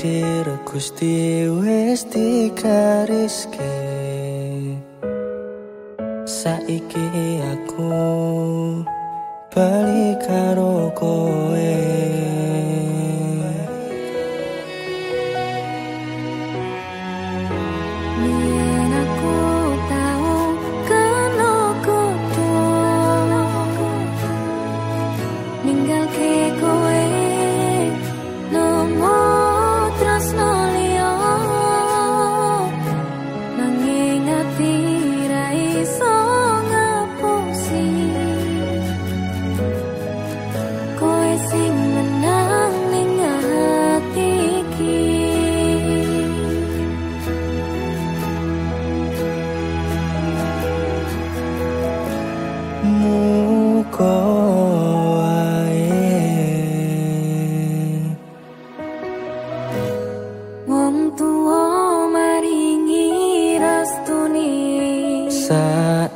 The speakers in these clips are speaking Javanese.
Takdir Gusti wis digariske Saiki aku bali karo kowe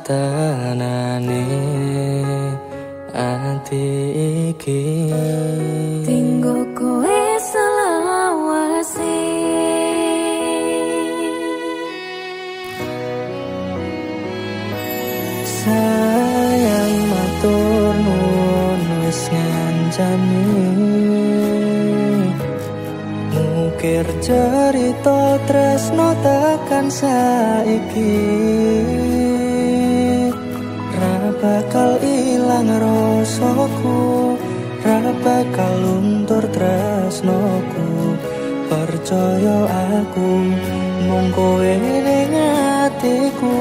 satanane ati iki? Tinggo kowe selawase. Sayang matur nuwun wis ngancani. Mukir cerita tresno tekan saiki bakal ilang rasaku ra bakal luntur tresnoku. Percaya aku mung kowe ning atiku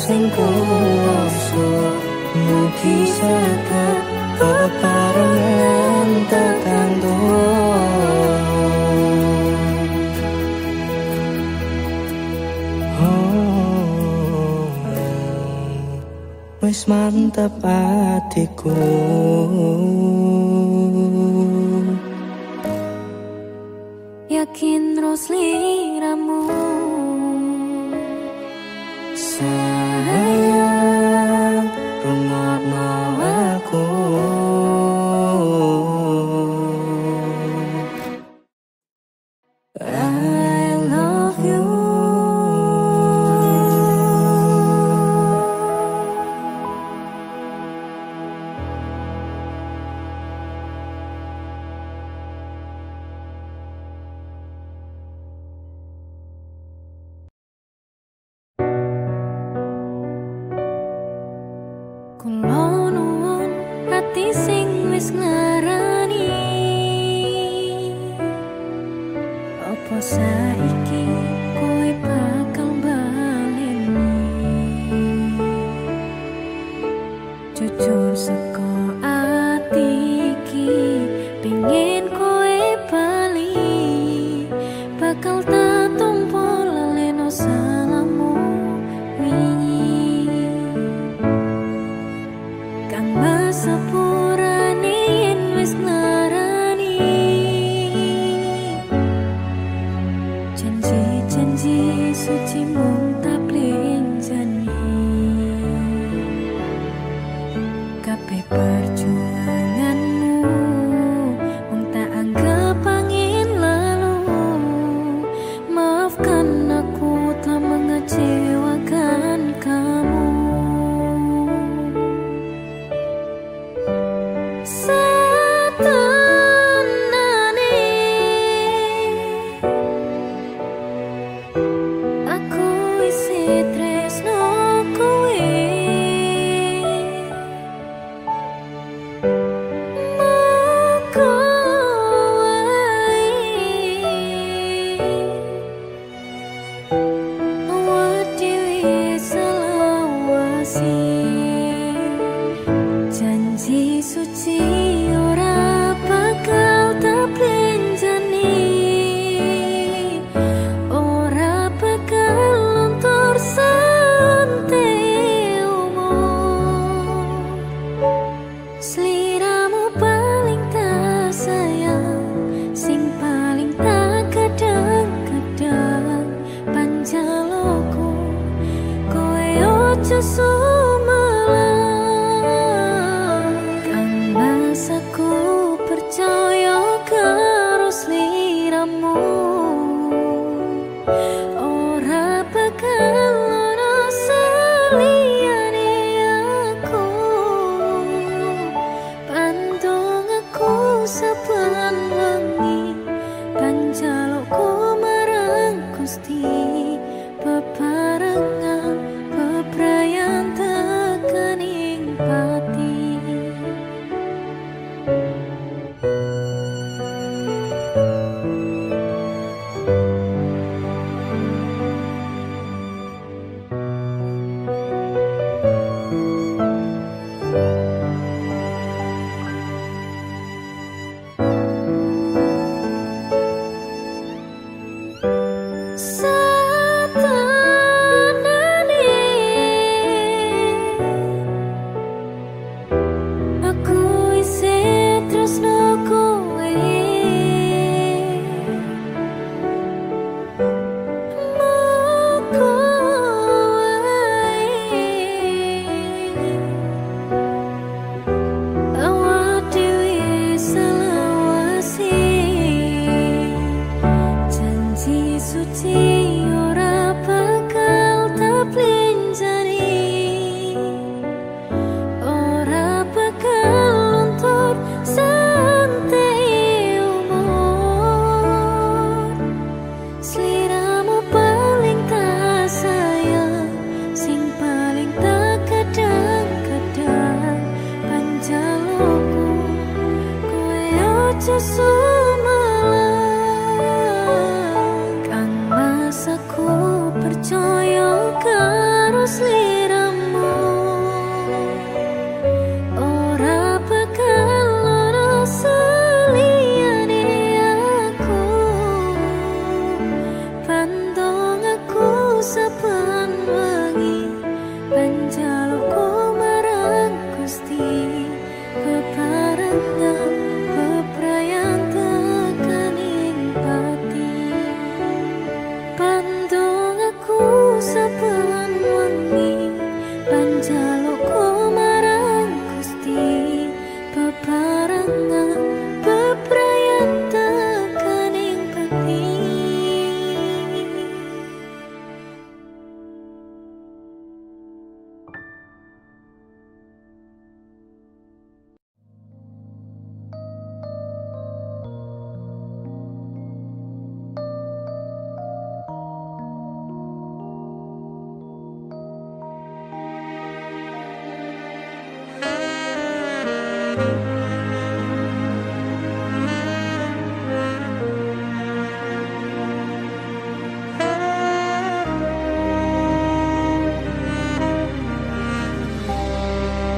sing kuwasa mugi saged peparengan tekan wis mantep atiku. Yakin terus liramu Gusti peparengan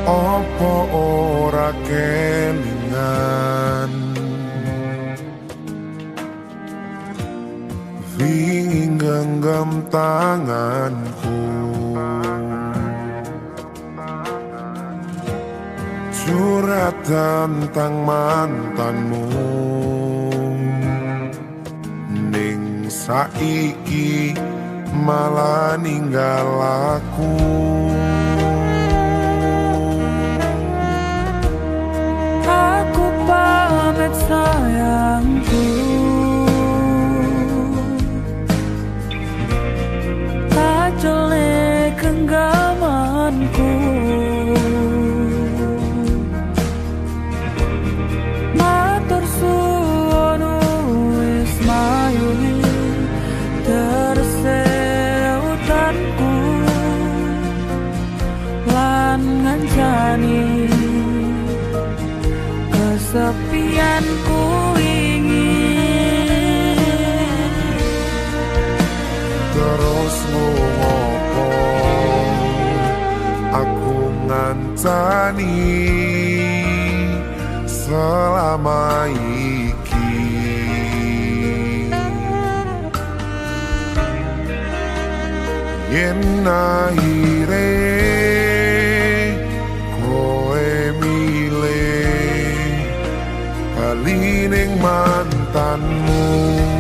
opo ora kelingan? Wingin genggam tanganku. Curhat tentang mantanmu. Ning saiki Ning saiki malah ninggal aku. Komet sayangku. Tak jelek genggamanku. tani selama iki. Yen akhire koe mile kalining mantanmu.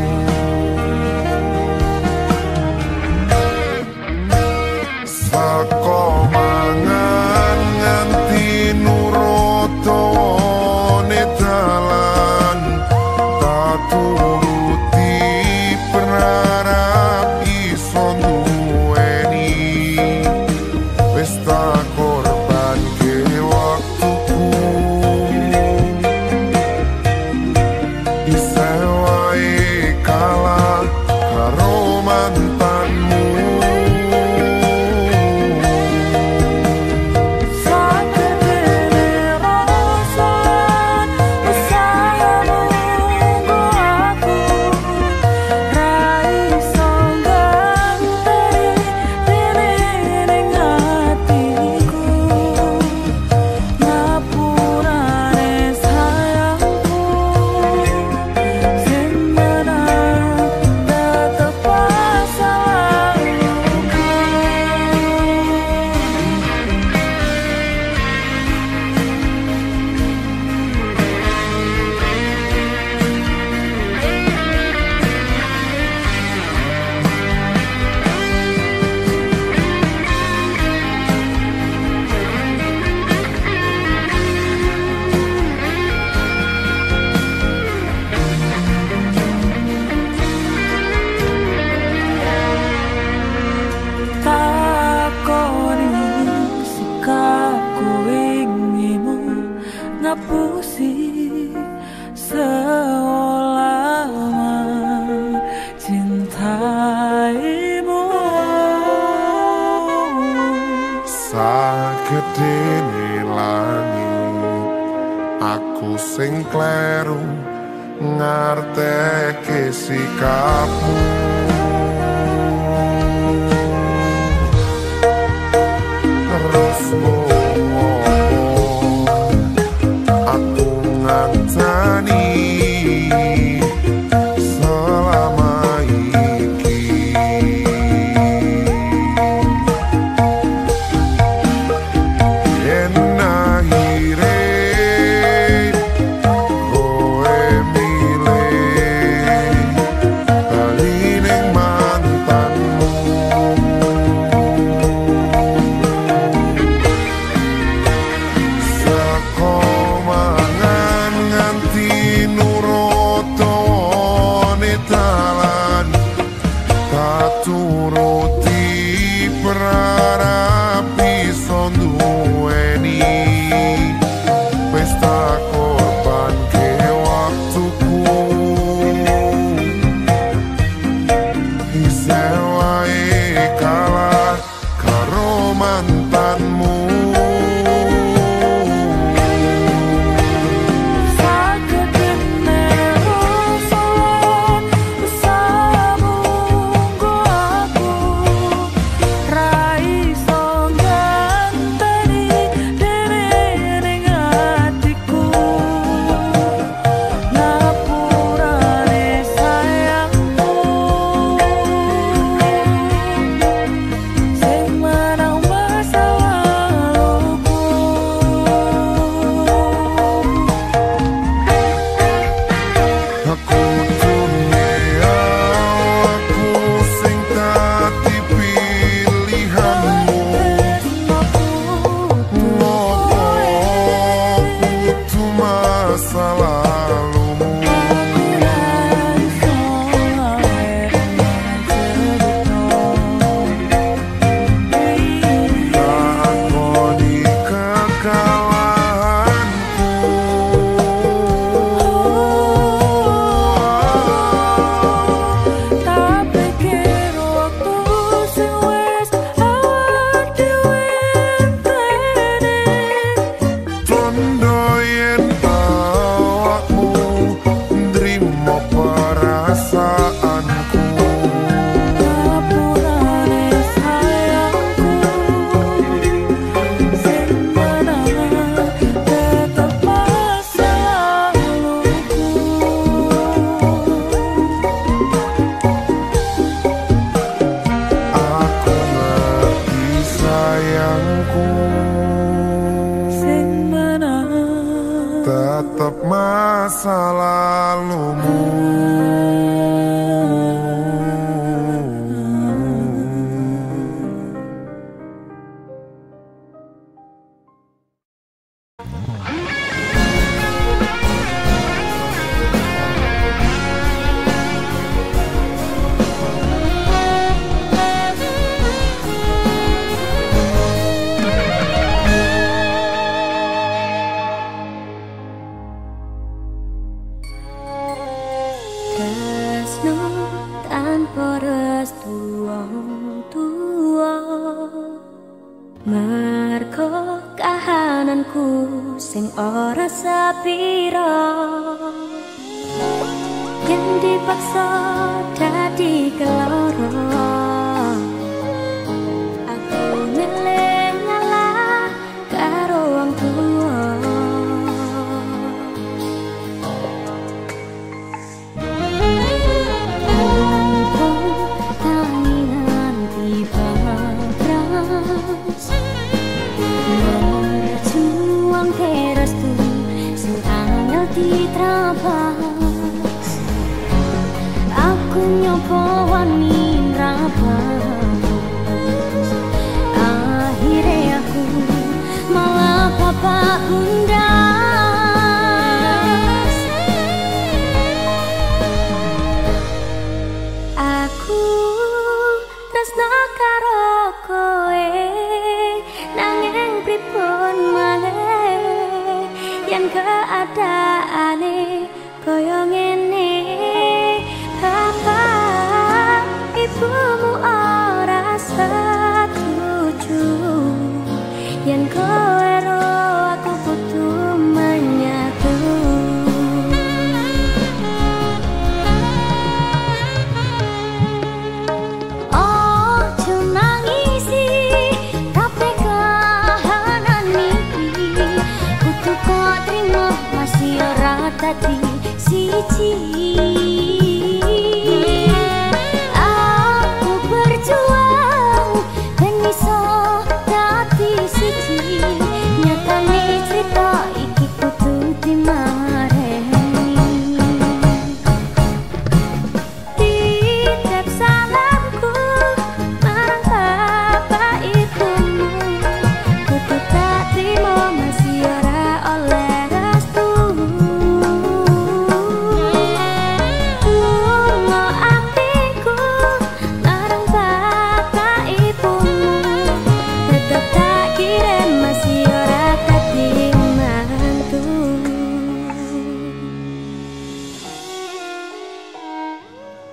apa pun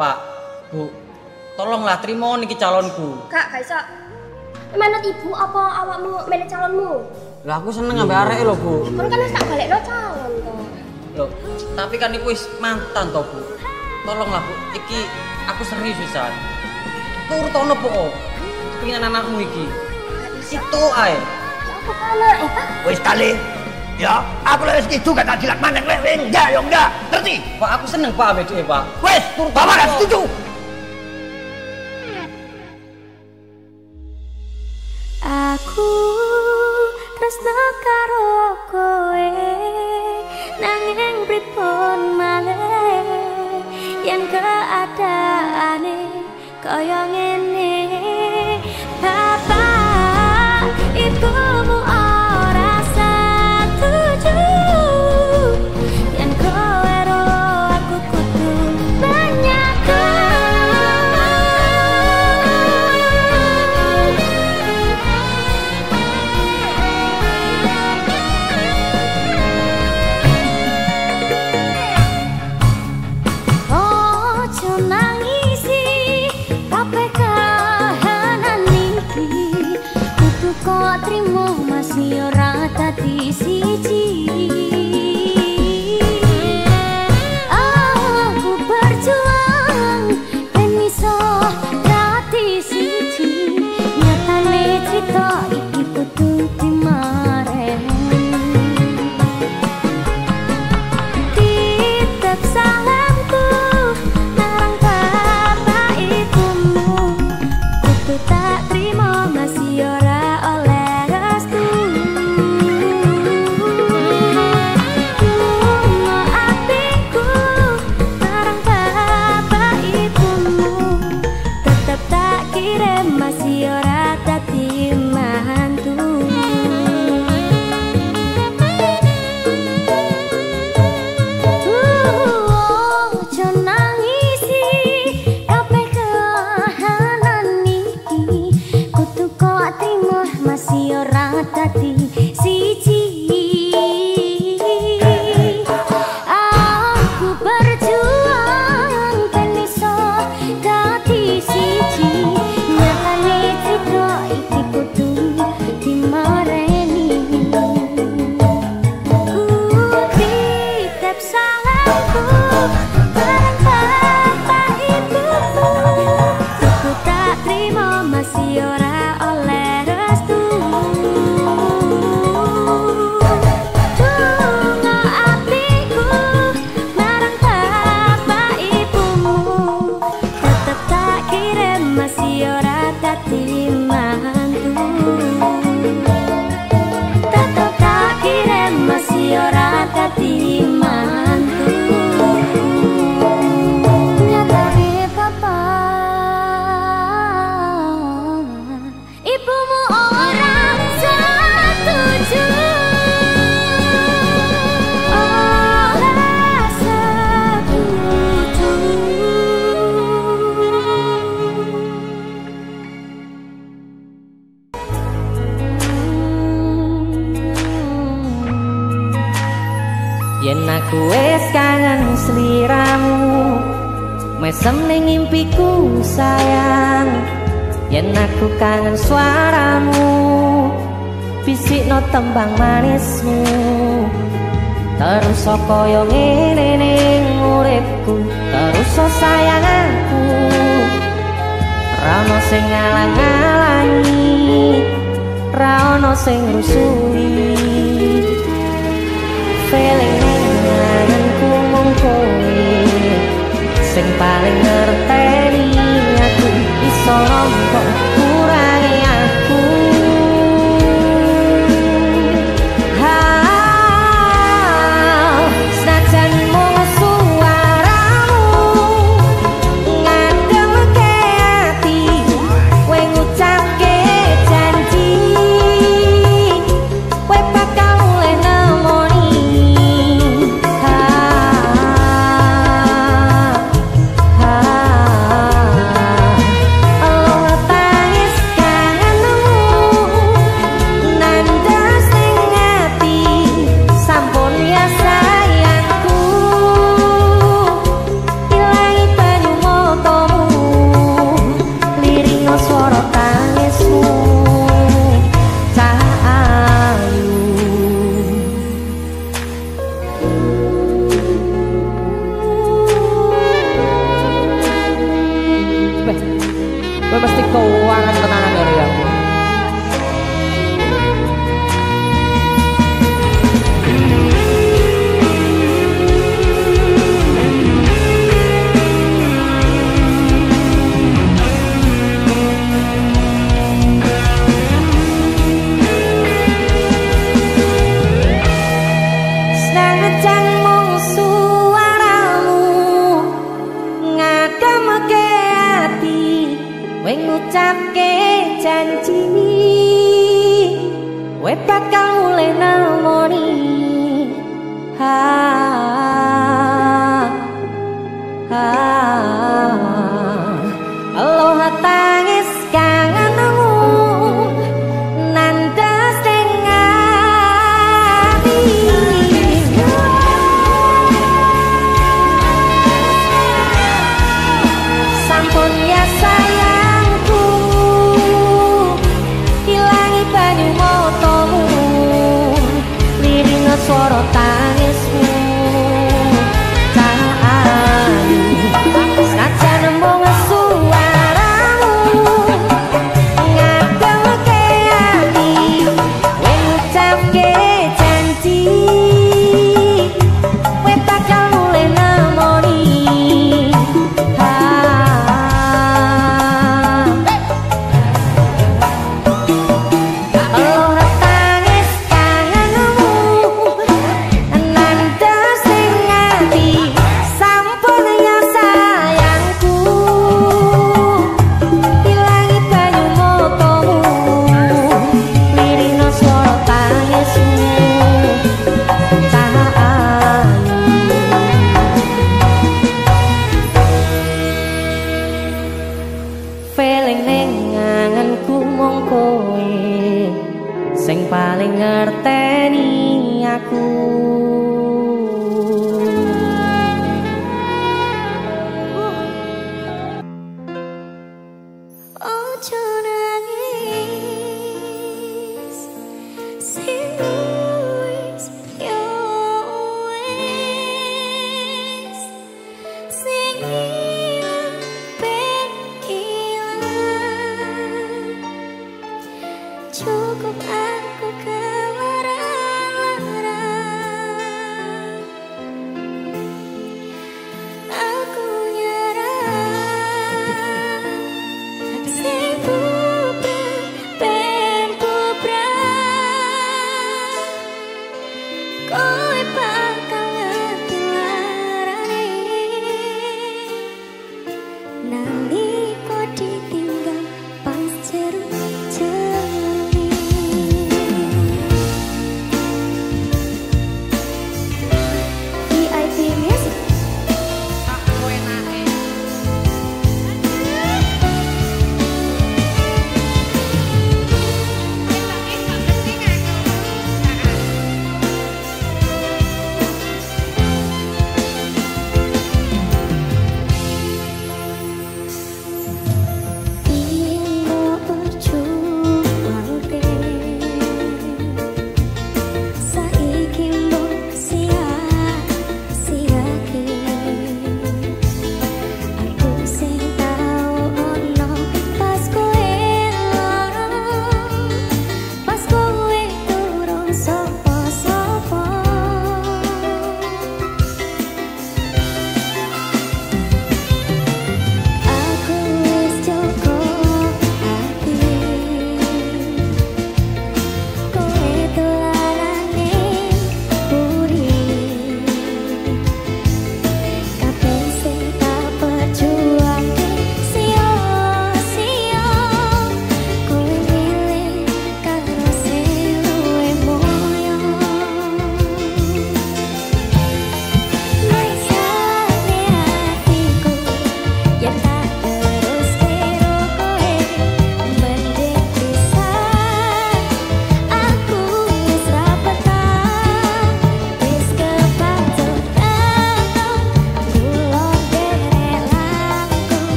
Pak, Bu, tolonglah terima niki calonku. Kak, gak iso. Emanet ibu apa awakmu milih calonmu? Lah aku seneng hmm. ambek arek lho, Bu. Kan kan wis tak balekno calon to. Loh, tapi kan iku wis mantan to, Bu. Tolonglah, Bu. Iki aku serius pisan. Turutono po. Pengen anakmu iki. Itu ae. Ya, apa kan? Eh, Pak? Wis kali. Ya, aku lek rezeki juga tak jilat maneng lek enggak ya enggak. Ngerti? Pak, aku seneng Pak ambek Pak. Wes, bapak gak setuju. Ning impiku sayang Yen aku kangen suaramu. Bisik no tembang manismu Terus koyo ngene ning uripku? Terus sayang aku Rano sing ngalang-alangi Rano sing rusui. Feeling nganganku mung kowe Sing paling ngerteni aku Iso nombok